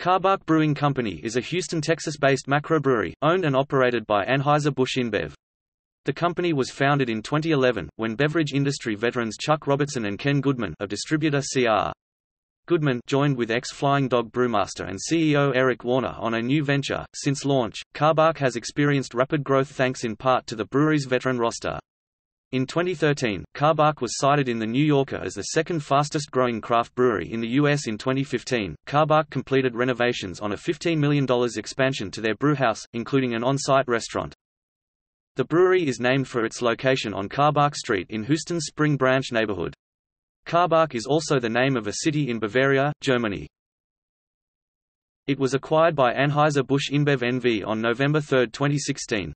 Karbach Brewing Company is a Houston, Texas-based macrobrewery, owned and operated by Anheuser-Busch InBev. The company was founded in 2011, when beverage industry veterans Chuck Robertson and Ken Goodman of distributor CR. Goodman joined with ex-Flying Dog brewmaster and CEO Eric Warner on a new venture. Since launch, Karbach has experienced rapid growth thanks in part to the brewery's veteran roster. In 2013, Karbach was cited in The New Yorker as the second fastest growing craft brewery in the U.S. In 2015, Karbach completed renovations on a $15 million expansion to their brewhouse, including an on-site restaurant. The brewery is named for its location on Karbach Street in Houston's Spring Branch neighborhood. Karbach is also the name of a city in Bavaria, Germany. It was acquired by Anheuser-Busch InBev NV on November 3, 2016.